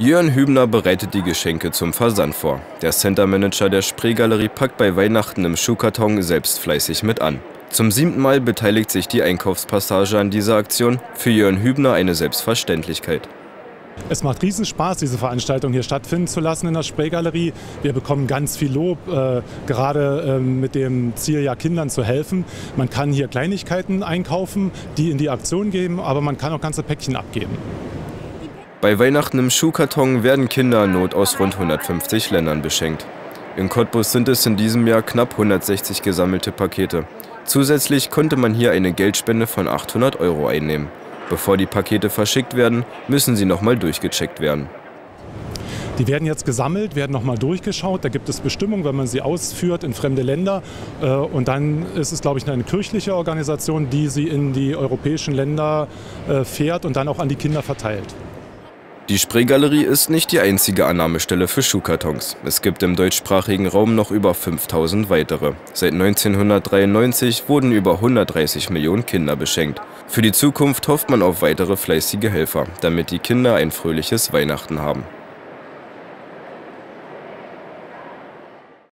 Jörn Hübner bereitet die Geschenke zum Versand vor. Der Center-Manager der Spreegalerie packt bei Weihnachten im Schuhkarton selbst fleißig mit an. Zum siebten Mal beteiligt sich die Einkaufspassage an dieser Aktion. Für Jörn Hübner eine Selbstverständlichkeit. Es macht riesen Spaß, diese Veranstaltung hier stattfinden zu lassen in der Spraygalerie. Wir bekommen ganz viel Lob, äh, gerade äh, mit dem Ziel, ja Kindern zu helfen. Man kann hier Kleinigkeiten einkaufen, die in die Aktion geben, aber man kann auch ganze Päckchen abgeben. Bei Weihnachten im Schuhkarton werden Kinder in Not aus rund 150 Ländern beschenkt. In Cottbus sind es in diesem Jahr knapp 160 gesammelte Pakete. Zusätzlich konnte man hier eine Geldspende von 800 Euro einnehmen. Bevor die Pakete verschickt werden, müssen sie nochmal durchgecheckt werden. Die werden jetzt gesammelt, werden nochmal durchgeschaut. Da gibt es Bestimmungen, wenn man sie ausführt in fremde Länder. Äh, und dann ist es, glaube ich, eine kirchliche Organisation, die sie in die europäischen Länder äh, fährt und dann auch an die Kinder verteilt. Die Spreegalerie ist nicht die einzige Annahmestelle für Schuhkartons. Es gibt im deutschsprachigen Raum noch über 5000 weitere. Seit 1993 wurden über 130 Millionen Kinder beschenkt. Für die Zukunft hofft man auf weitere fleißige Helfer, damit die Kinder ein fröhliches Weihnachten haben.